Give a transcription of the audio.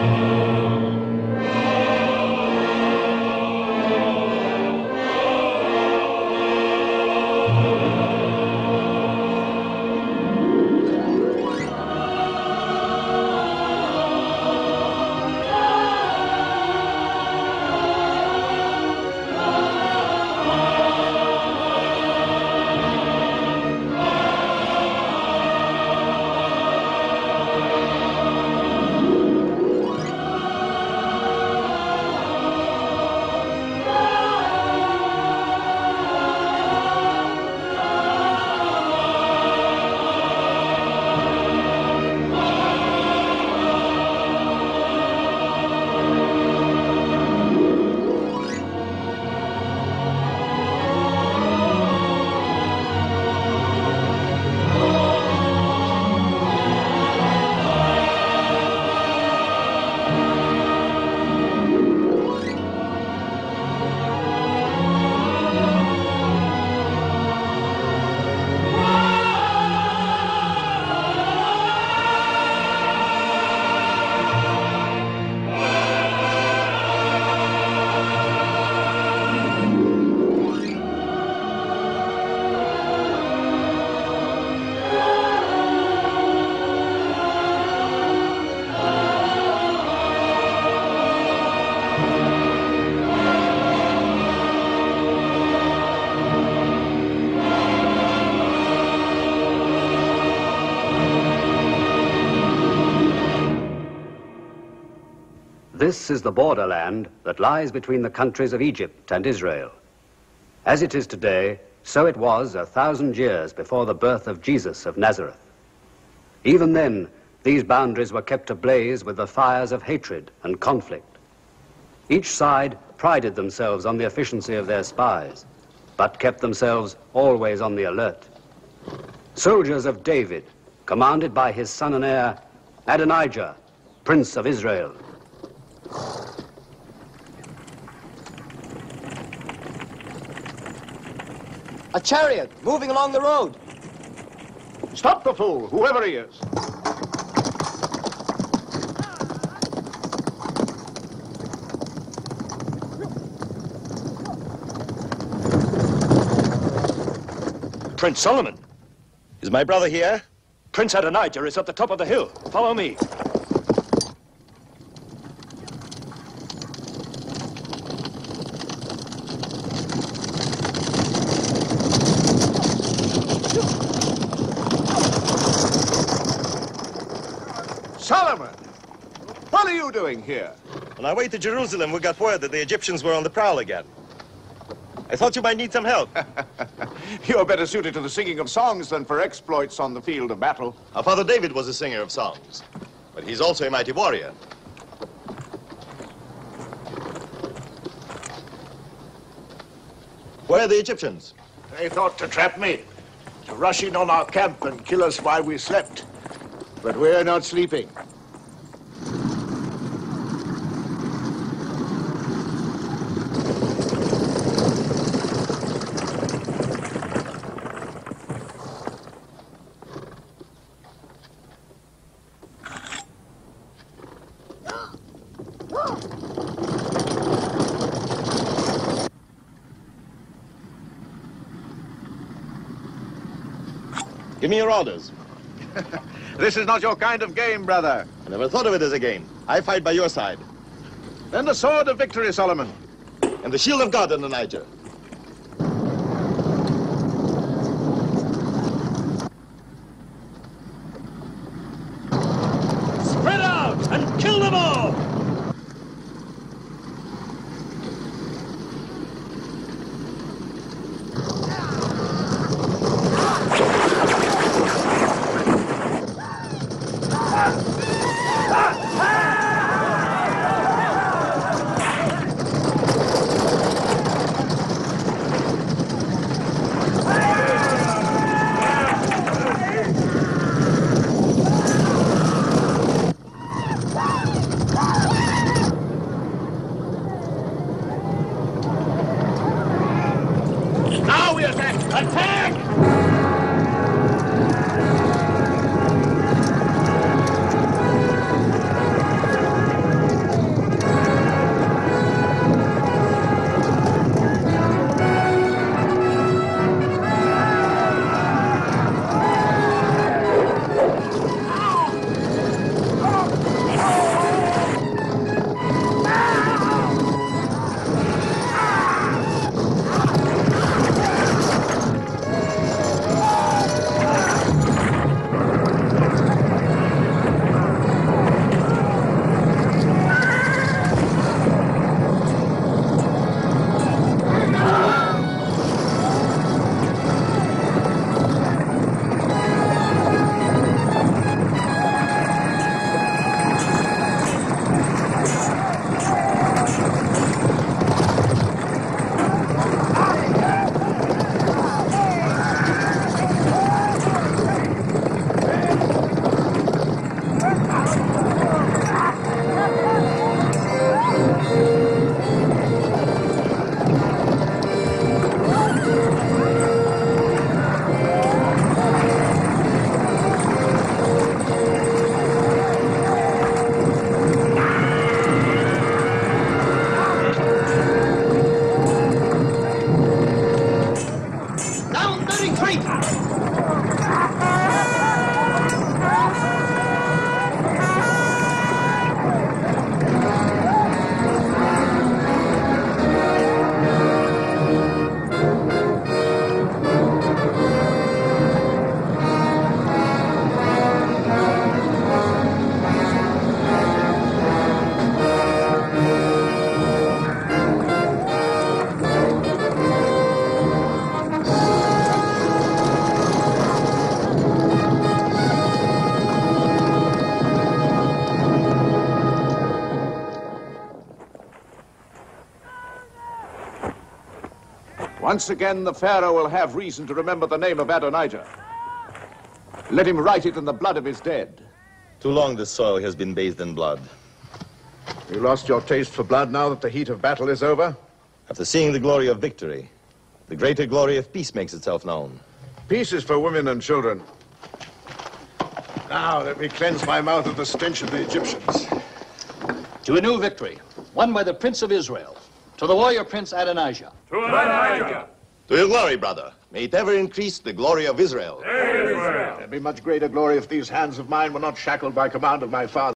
Amen. This is the borderland that lies between the countries of Egypt and Israel. As it is today, so it was a thousand years before the birth of Jesus of Nazareth. Even then, these boundaries were kept ablaze with the fires of hatred and conflict. Each side prided themselves on the efficiency of their spies, but kept themselves always on the alert. Soldiers of David, commanded by his son and heir, Adonijah, Prince of Israel. A chariot moving along the road. Stop the fool, whoever he is. Prince Solomon. Is my brother here? Prince Adonijah is at the top of the hill. Follow me. What are you doing here? On our way to Jerusalem, we got word that the Egyptians were on the prowl again. I thought you might need some help. You're better suited to the singing of songs than for exploits on the field of battle. Our father David was a singer of songs, but he's also a mighty warrior. Where are the Egyptians? They thought to trap me, to rush in on our camp and kill us while we slept. But we're not sleeping. Give me your orders. This is not your kind of game, brother. I never thought of it as a game. I fight by your side. Then the sword of victory, Solomon. And the shield of God, Adonijah. Spread Once again, the Pharaoh will have reason to remember the name of Adonijah. Let him write it in the blood of his dead. Too long this soil has been bathed in blood. You lost your taste for blood now that the heat of battle is over? After seeing the glory of victory, the greater glory of peace makes itself known. Peace is for women and children. Now let me cleanse my mouth of the stench of the Egyptians. To a new victory, won by the Prince of Israel. To the warrior Prince Adonijah. To Adonijah. To your glory, brother. May it ever increase the glory of Israel. There'd be much greater glory if these hands of mine were not shackled by command of my father.